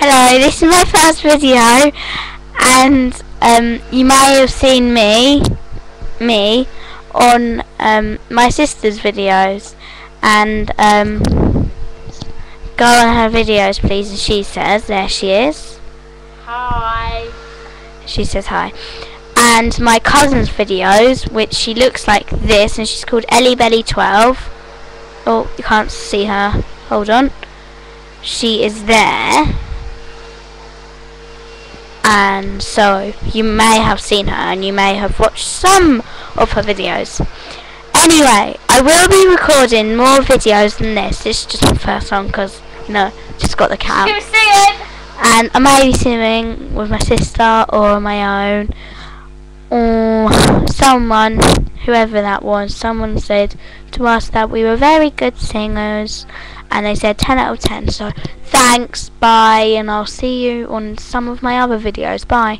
Hello, this is my first video, and um, you may have seen me, me, on um, my sister's videos, and um, go on her videos, please. And she says, there she is. Hi. She says hi. And my cousin's videos, which she looks like this, and she's called Ellie Belly 12. Oh, you can't see her. Hold on. She is there and so you may have seen her and you may have watched some of her videos. Anyway, I will be recording more videos than this. This is just my first one because, you know, just got the cat. You see it? And I may be singing with my sister or on my own. Or someone, whoever that was, someone said to us that we were very good singers and they said 10 out of 10 so thanks bye and I'll see you on some of my other videos bye